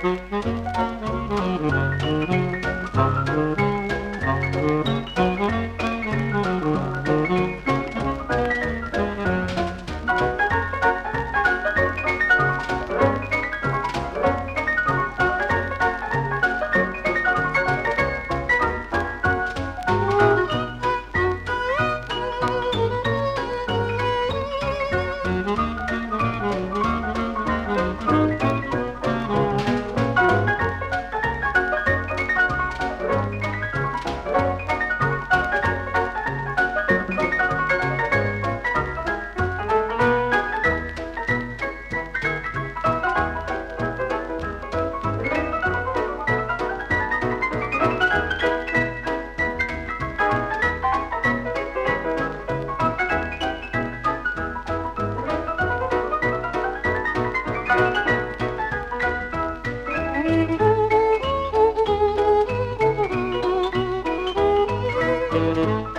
Thank you. Música